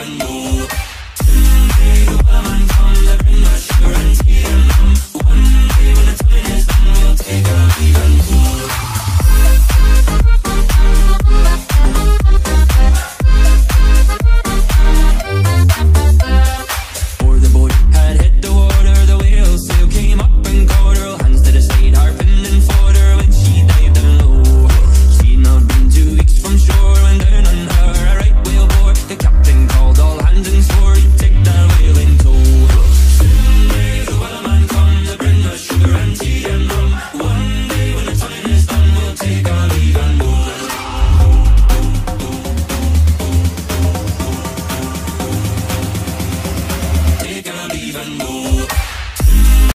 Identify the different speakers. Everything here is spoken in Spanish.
Speaker 1: and more.